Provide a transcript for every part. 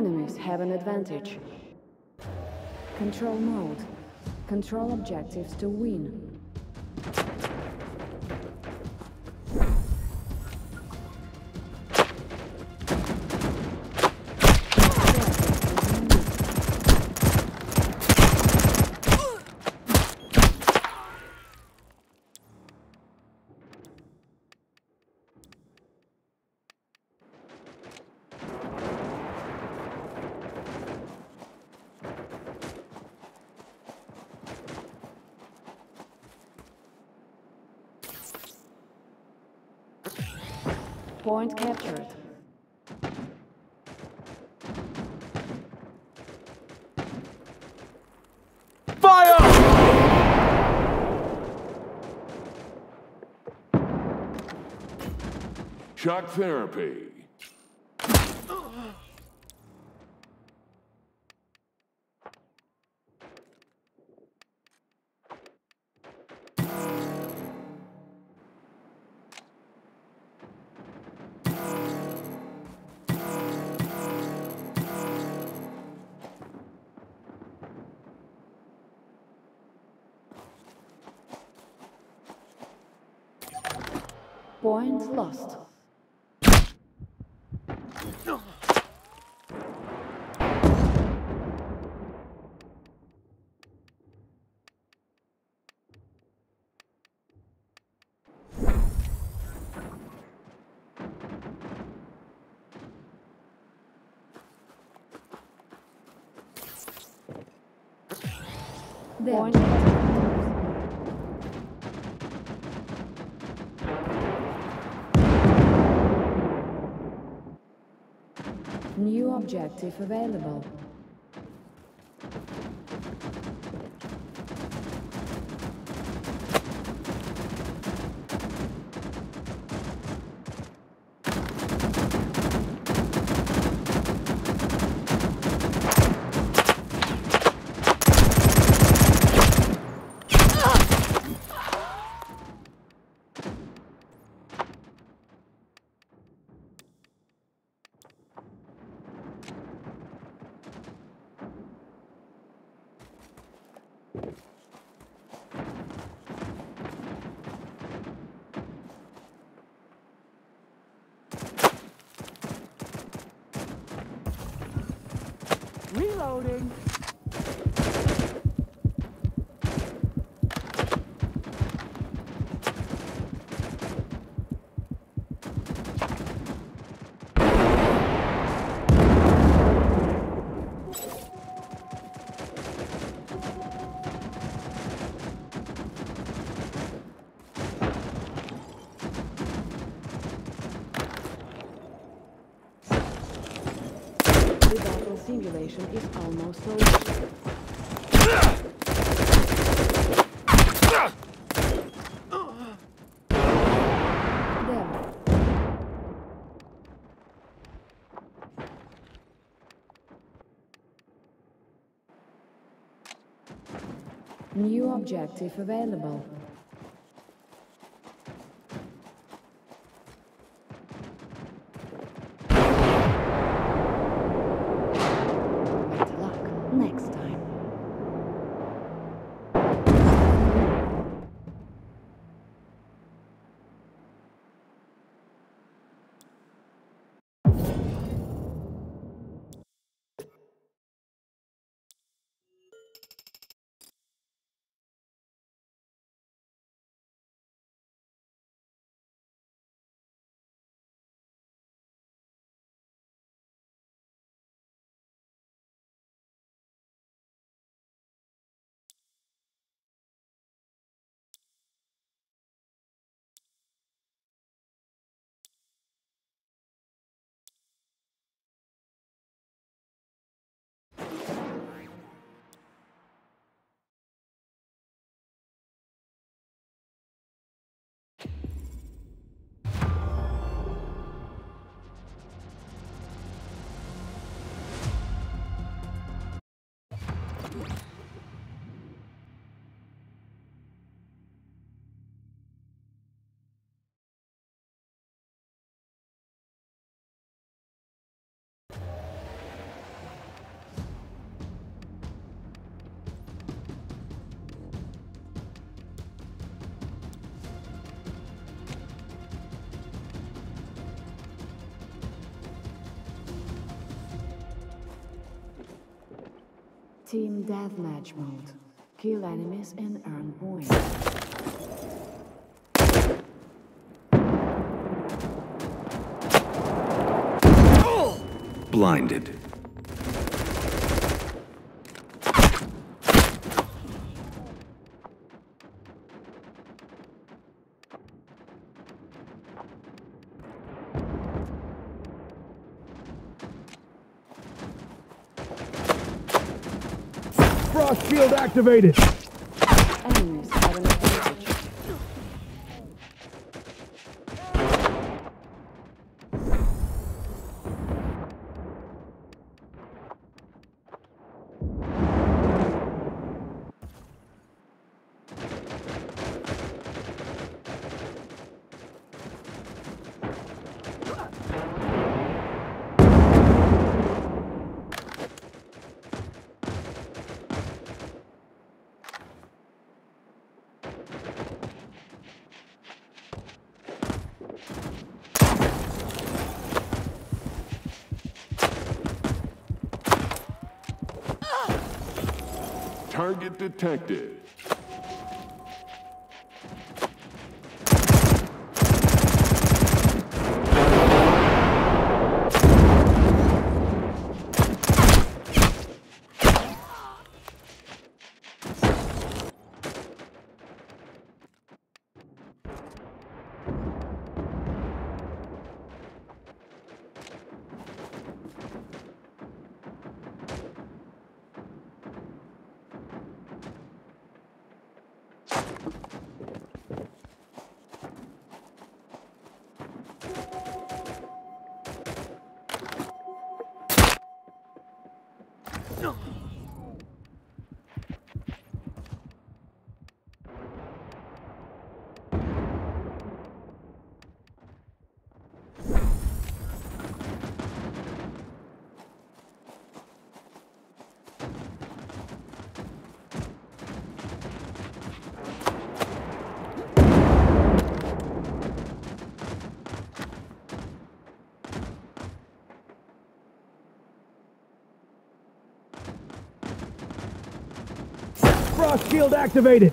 Enemies have an advantage. Control mode. Control objectives to win. Point captured. Fire! Shock therapy. Point lost. Point New objective available. Reloading. The battle simulation is almost over. New objective available. Team Deathmatch mode. Kill enemies and earn points. Blinded. Frost shield activated. Enemies have an advantage. Target detected. Frost shield activated.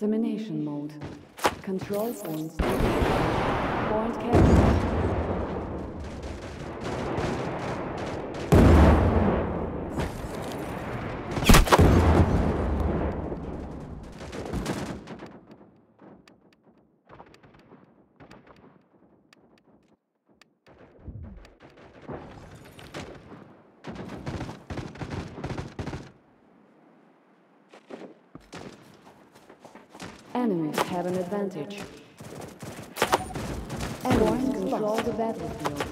Domination mode. Control points. Point captured. Enemies have an advantage. Enemies control the battlefield.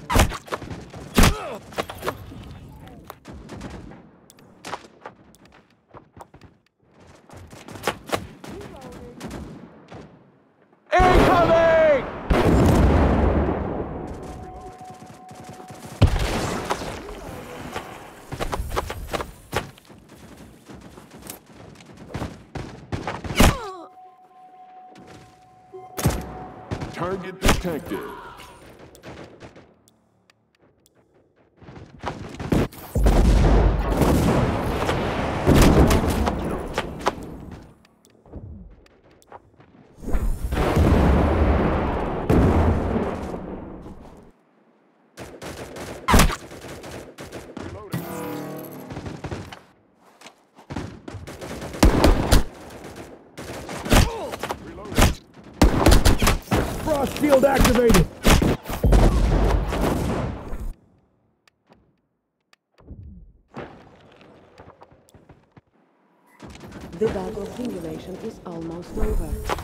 Target detected. Activated. The battle simulation is almost over.